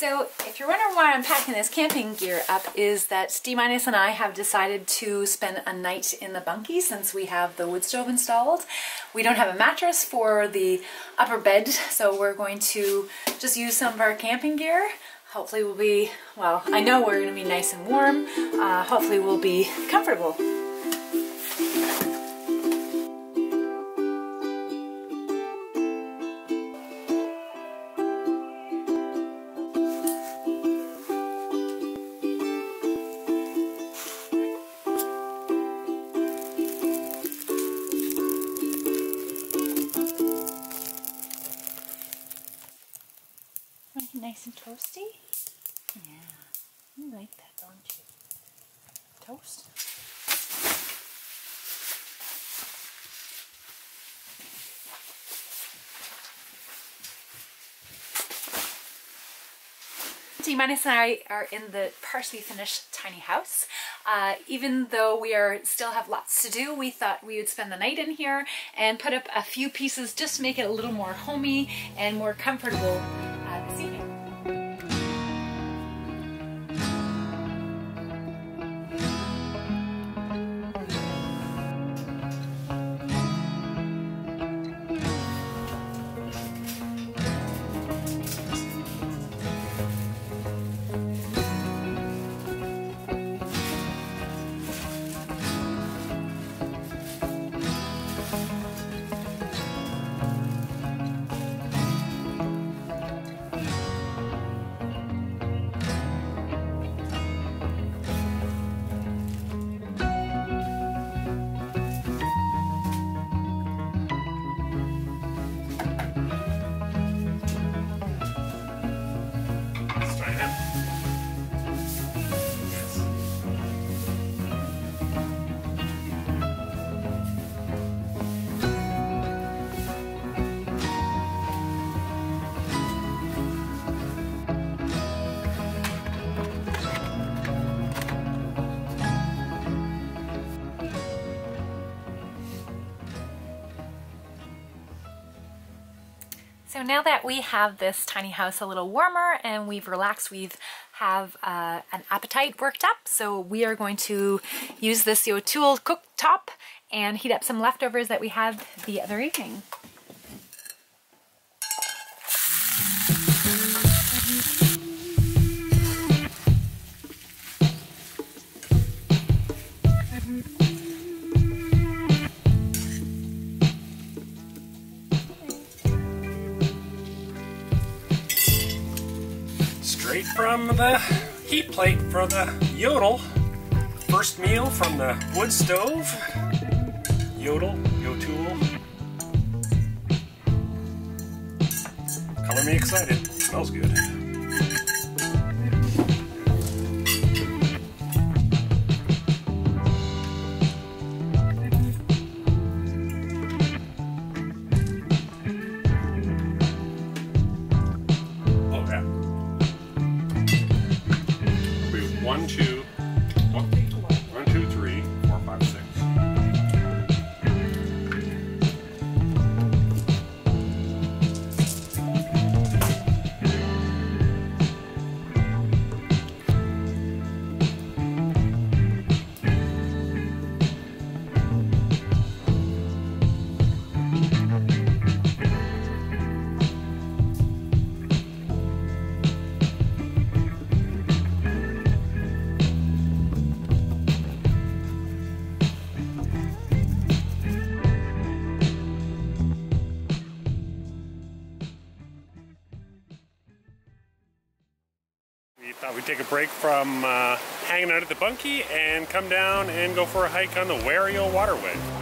So if you're wondering why I'm packing this camping gear up is that Steve Minus and I have decided to spend a night in the bunkie since we have the wood stove installed. We don't have a mattress for the upper bed so we're going to just use some of our camping gear. Hopefully we'll be, well I know we're going to be nice and warm. Uh, hopefully we'll be comfortable. Nice and toasty? Yeah, you like that, don't you? Toast. D Minus and I are in the partially finished tiny house. Uh, even though we are still have lots to do, we thought we would spend the night in here and put up a few pieces just to make it a little more homey and more comfortable So now that we have this tiny house a little warmer and we've relaxed, we've have uh, an appetite worked up. So we are going to use this Jotul cooktop and heat up some leftovers that we had the other evening. From the heat plate for the Yodel. First meal from the wood stove. Yodel, Jotul. Color me excited. Smells good. We we'd take a break from uh, hanging out at the bunkie and come down and go for a hike on the Wario Waterway.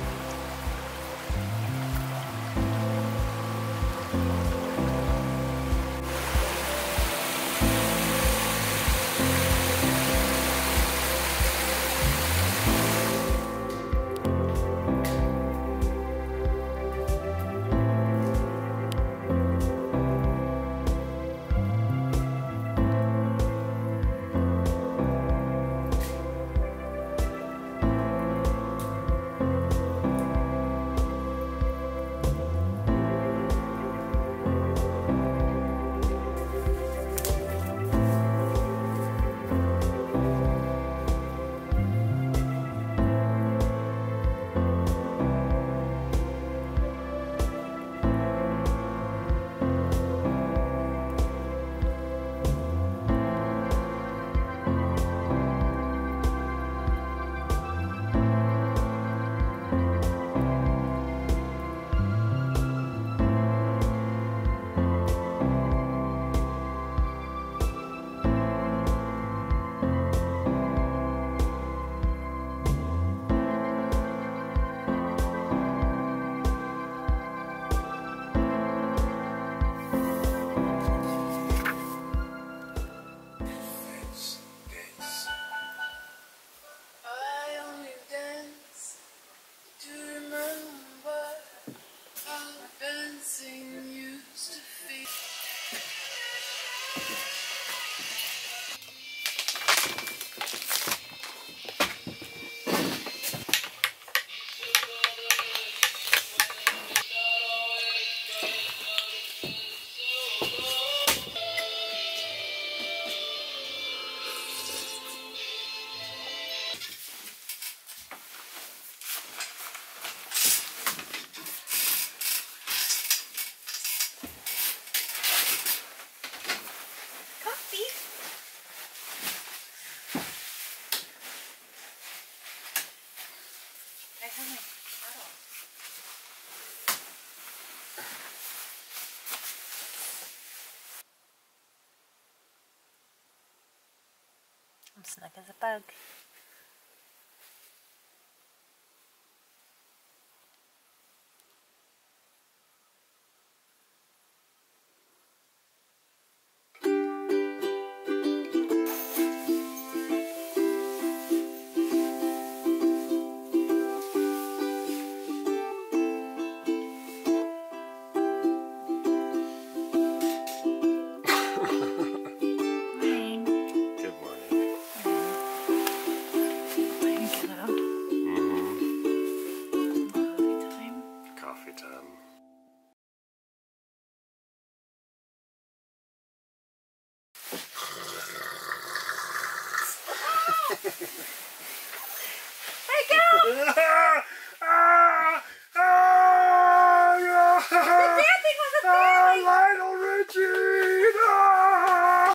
I'm snug as a bug. Ha ha ha.